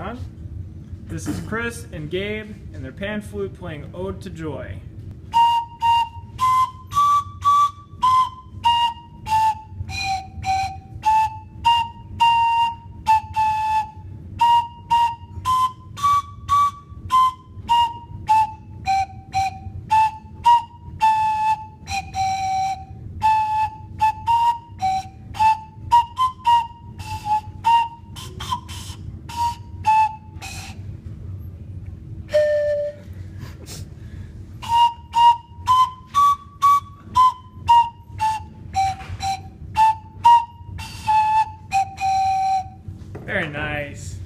on. This is Chris and Gabe and their pan flute playing Ode to Joy. Very nice.